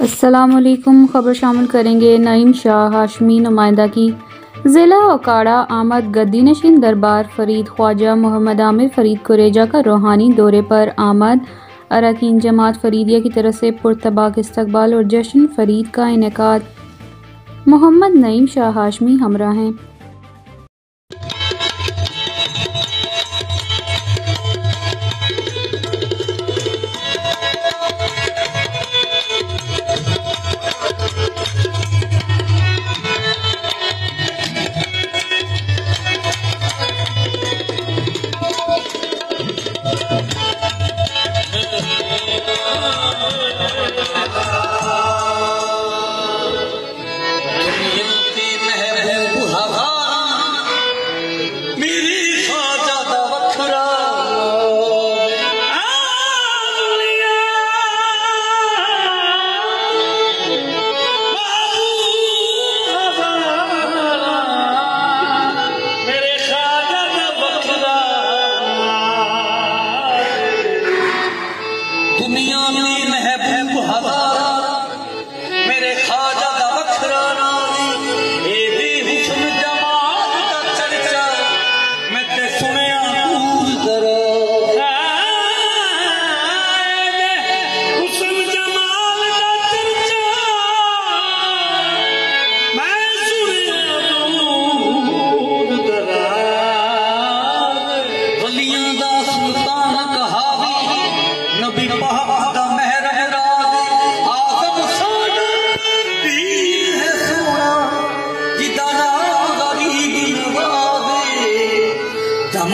असलकुम ख़बर शामिल करेंगे नईम शाह हाशमी नुमाइंदा की। ज़िला अकाड़ा आमद गद्दी नशीन दरबार फ़रीद ख्वाजा मोहम्मद आमिर फ़रीद कुरेजा का रूहानी दौरे पर आमद। अरकान जमात फ़रीदिया की तरफ़ से पुरतबाक इस्तबाल और जश्न फ़रीद का इनका। मोहम्मद नईम शाह हाशमी हमरा हैं।